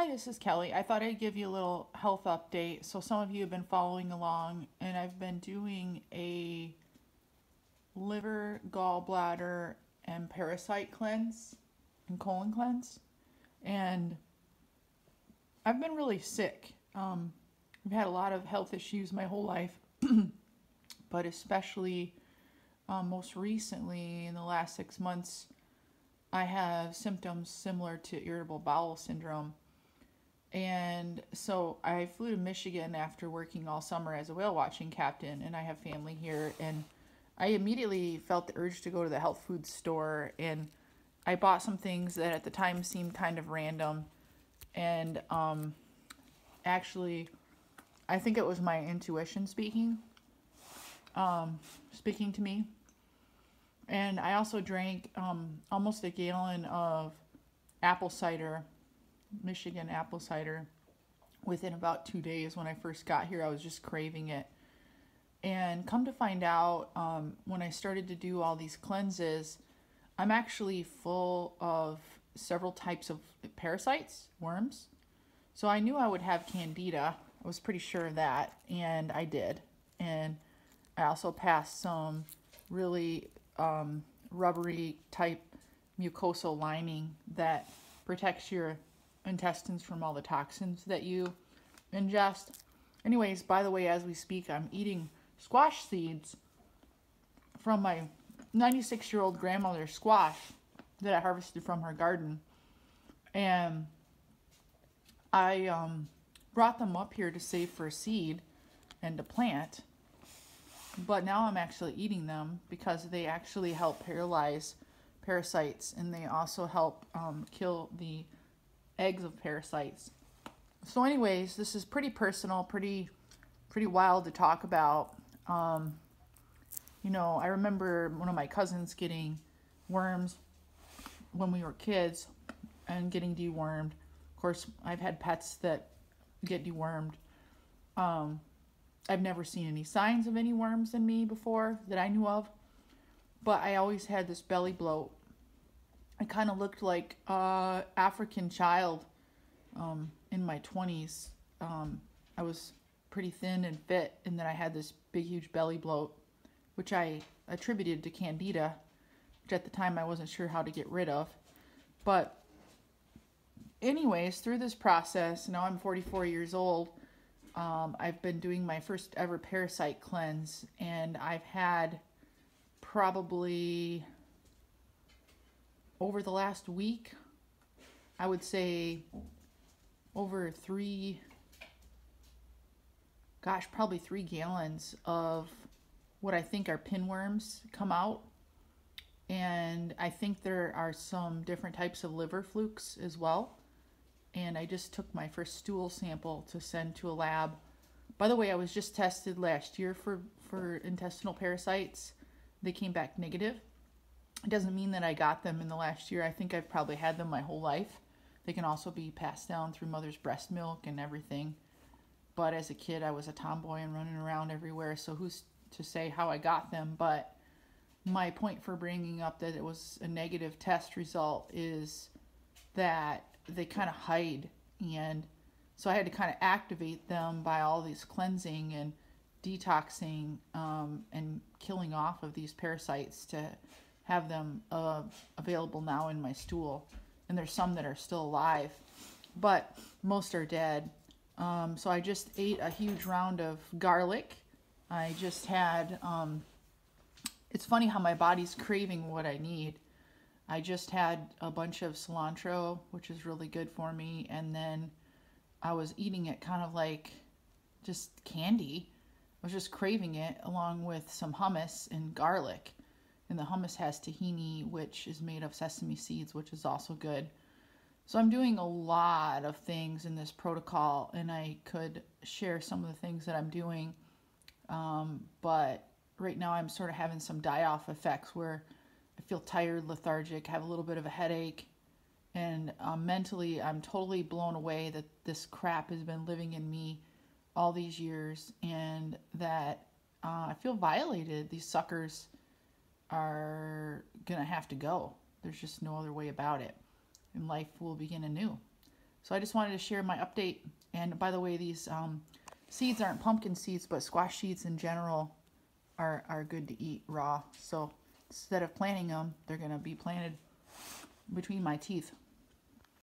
Hi, this is Kellie. I thought I'd give you a little health update. So, some of you have been following along, and I've been doing a liver, gallbladder, and parasite cleanse and colon cleanse. And I've been really sick. Um, I've had a lot of health issues my whole life, but especially um, most recently in the last six months, I have symptoms similar to irritable bowel syndrome. And so I flew to Michigan after working all summer as a whale watching captain, and I have family here. And I immediately felt the urge to go to the health food store, and I bought some things that at the time seemed kind of random. And um, actually, I think it was my intuition speaking, um, speaking to me. And I also drank um, almost a gallon of apple cider Michigan apple cider within about two days when I first got here. I was just craving it. And come to find out, um, when I started to do all these cleanses, I'm actually full of several types of parasites, worms. So I knew I would have candida. I was pretty sure of that, and I did. And I also passed some really um, rubbery type mucosal lining that protects your intestines from all the toxins that you ingest. Anyways, by the way, as we speak, I'm eating squash seeds from my 96 year old grandmother's squash that I harvested from her garden. And I um, brought them up here to save for seed and to plant. But now I'm actually eating them because they actually help paralyze parasites and they also help um, kill the eggs of parasites. So, anyways, this is pretty personal, pretty pretty wild to talk about. Um, you know, I remember one of my cousins getting worms when we were kids and getting dewormed. Of course, I've had pets that get dewormed. Um, I've never seen any signs of any worms in me before that I knew of, but I always had this belly bloat kind of looked like a African child um, in my 20s. Um, I was pretty thin and fit, and then I had this big, huge belly bloat, which I attributed to candida, which at the time I wasn't sure how to get rid of. But, anyways, through this process, now I'm 44 years old. Um, I've been doing my first ever parasite cleanse, and I've had probably over the last week, I would say over three, gosh, probably three gallons of what I think are pinworms come out. And I think there are some different types of liver flukes as well. And I just took my first stool sample to send to a lab. By the way, I was just tested last year for, for intestinal parasites. They came back negative. It doesn't mean that I got them in the last year. I think I've probably had them my whole life. They can also be passed down through mother's breast milk and everything. But as a kid, I was a tomboy and running around everywhere, so who's to say how I got them? But my point for bringing up that it was a negative test result is that they kind of hide. And so I had to kind of activate them by all these cleansing and detoxing um, and killing off of these parasites to have them uh, available now in my stool. And there's some that are still alive, but most are dead. Um, so I just ate a huge round of garlic. I just had, um, it's funny how my body's craving what I need. I just had a bunch of cilantro, which is really good for me. And then I was eating it kind of like just candy. I was just craving it along with some hummus and garlic. And the hummus has tahini, which is made of sesame seeds, which is also good. So I'm doing a lot of things in this protocol, and I could share some of the things that I'm doing. Um, but right now I'm sort of having some die off effects where I feel tired, lethargic, have a little bit of a headache, and um, mentally I'm totally blown away that this crap has been living in me all these years and that uh, I feel violated. These suckers are going to have to go. There's just no other way about it. And life will begin anew. So I just wanted to share my update. And by the way, these um, seeds aren't pumpkin seeds, but squash seeds in general are, are good to eat raw. So instead of planting them, they're going to be planted between my teeth.